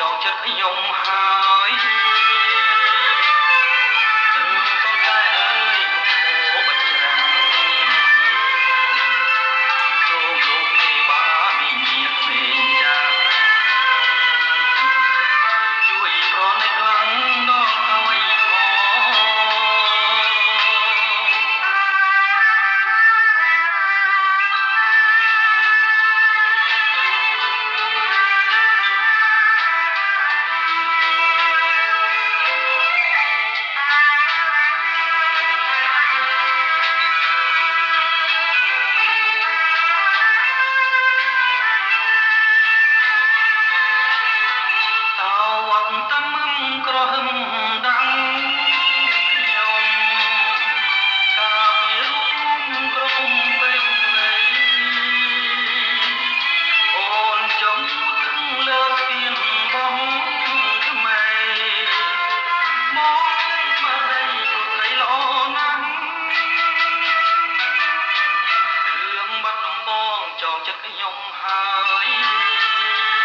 ចងចិត្តខ្ញុំហើយ ចិត្តខ្ញុំហើយ